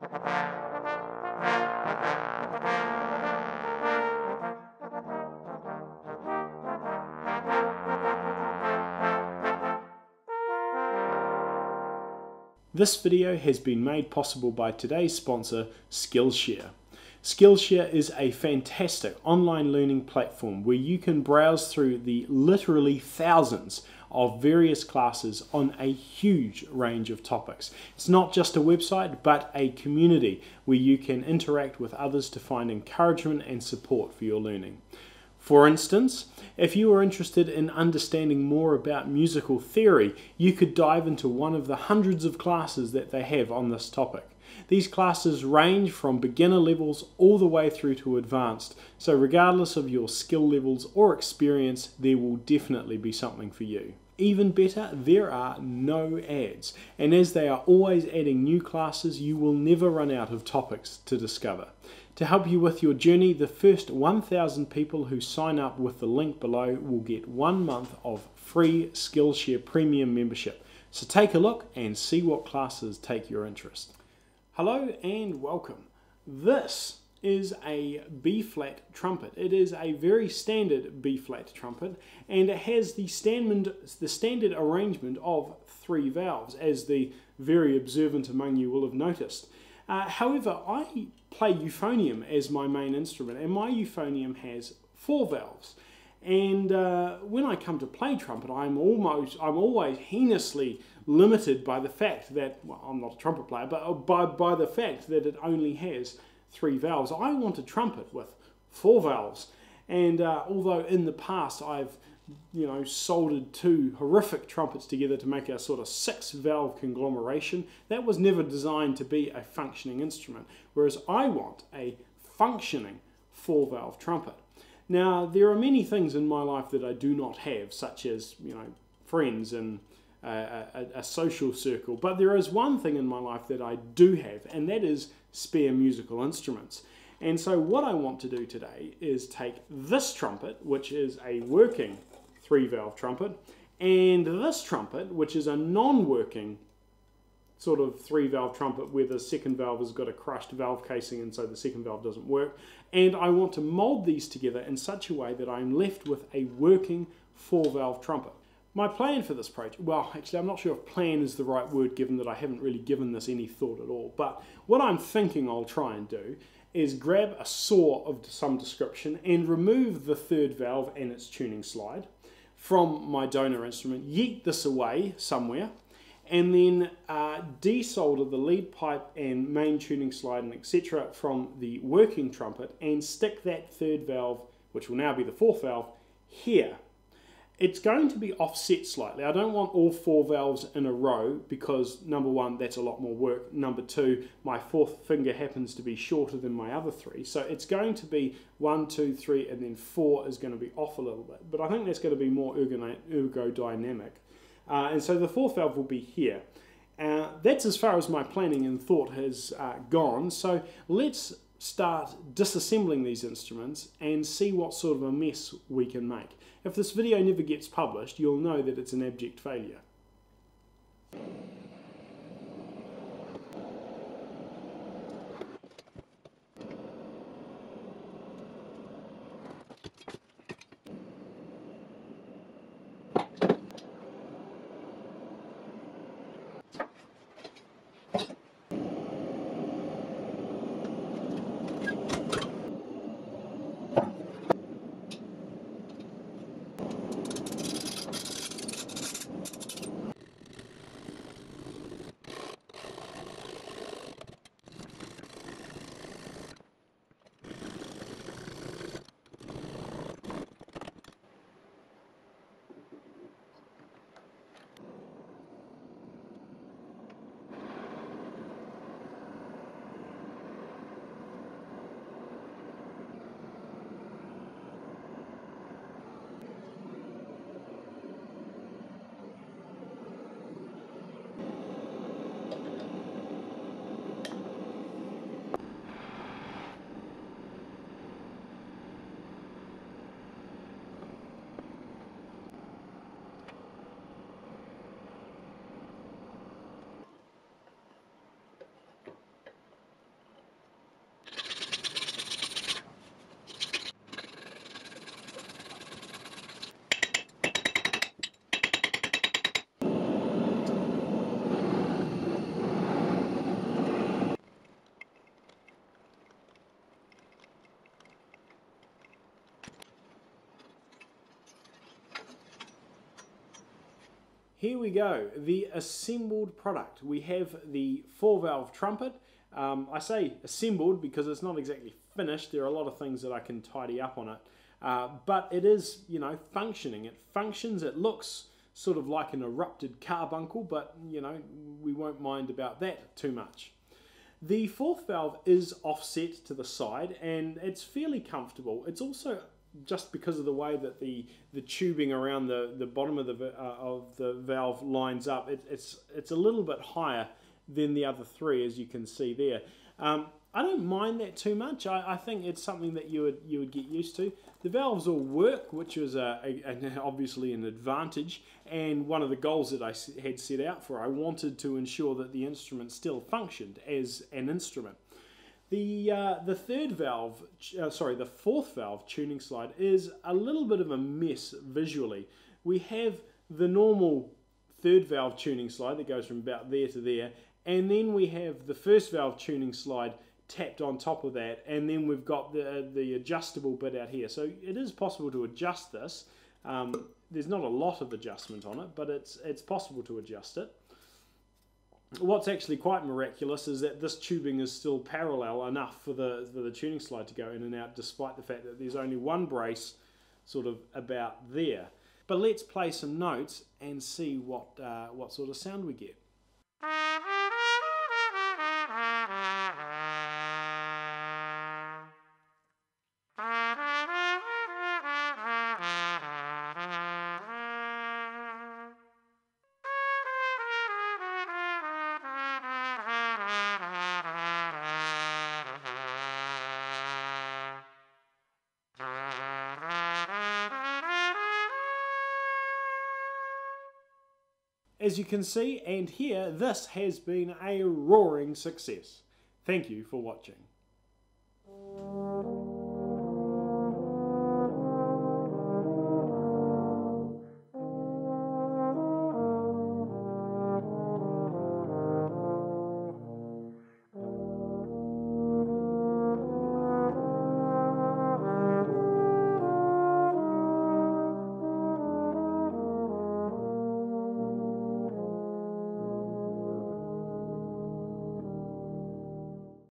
This video has been made possible by today's sponsor, Skillshare. Skillshare is a fantastic online learning platform where you can browse through the literally thousands of various classes on a huge range of topics. It's not just a website, but a community where you can interact with others to find encouragement and support for your learning. For instance, if you are interested in understanding more about musical theory, you could dive into one of the hundreds of classes that they have on this topic. These classes range from beginner levels all the way through to advanced, so regardless of your skill levels or experience, there will definitely be something for you. Even better, there are no ads, and as they are always adding new classes, you will never run out of topics to discover. To help you with your journey, the first 1,000 people who sign up with the link below will get one month of free Skillshare Premium membership. So take a look and see what classes take your interest. Hello and welcome. This is a B flat trumpet. It is a very standard B flat trumpet and it has the standard, the standard arrangement of three valves as the very observant among you will have noticed. Uh, however, I play euphonium as my main instrument and my euphonium has four valves. And uh, when I come to play trumpet, I'm almost, I'm always heinously limited by the fact that, well, I'm not a trumpet player, but uh, by, by the fact that it only has three valves. I want a trumpet with four valves. And uh, although in the past I've you know, soldered two horrific trumpets together to make a sort of six valve conglomeration. That was never designed to be a functioning instrument, whereas I want a functioning four valve trumpet. Now, there are many things in my life that I do not have, such as, you know, friends and a, a, a, social circle. But there is one thing in my life that I do have, and that is spare musical instruments. And so, what I want to do today is take this trumpet, which is a working three valve trumpet, and this trumpet, which is a non working sort of three valve trumpet where the second valve has got a crushed valve casing and so the second valve doesn't work. And I want to mold these together in such a way that I'm left with a working four valve trumpet. My plan for this project, well, actually, I'm not sure if plan is the right word given that I haven't really given this any thought at all, but what I'm thinking I'll try and do is grab a saw of some description and remove the third valve and its tuning slide from my donor instrument, yeet this away somewhere, and then uh, desolder the lead pipe and main tuning slide and etc. from the working trumpet and stick that third valve, which will now be the fourth valve, here it's going to be offset slightly. I don't want all four valves in a row because number one, that's a lot more work. Number two, my fourth finger happens to be shorter than my other three. So it's going to be one, two, three, and then four is going to be off a little bit. But I think that's going to be more ergodynamic. Uh, and so the fourth valve will be here. Uh, that's as far as my planning and thought has uh, gone. So let's start disassembling these instruments and see what sort of a mess we can make. If this video never gets published, you'll know that it's an abject failure. Here we go, the assembled product. We have the four valve trumpet. Um, I say assembled because it's not exactly finished. There are a lot of things that I can tidy up on it. Uh, but it is, you know, functioning. It functions, it looks sort of like an erupted carbuncle, but, you know, we won't mind about that too much. The fourth valve is offset to the side and it's fairly comfortable. It's also just because of the way that the the tubing around the, the bottom of the uh, of the valve lines up, it, it's it's a little bit higher than the other three, as you can see there. Um, I don't mind that too much. I, I, think it's something that you would you would get used to. The valves all work, which is a, a, obviously an advantage, and one of the goals that I had set out for. I wanted to ensure that the instrument still functioned as an instrument. The uh, the third valve, uh, sorry, the fourth valve tuning slide is a little bit of a mess visually. We have the normal third valve tuning slide that goes from about there to there, and then we have the first valve tuning slide tapped on top of that and then we've got the, the adjustable bit out here. So it is possible to adjust this. Um, there's not a lot of adjustment on it, but it's, it's possible to adjust it. What's actually quite miraculous is that this tubing is still parallel enough for the, for the tuning slide to go in and out despite the fact that there's only one brace sort of about there. But let's play some notes and see what, uh, what sort of sound we get. As you can see and hear, this has been a roaring success. Thank you for watching.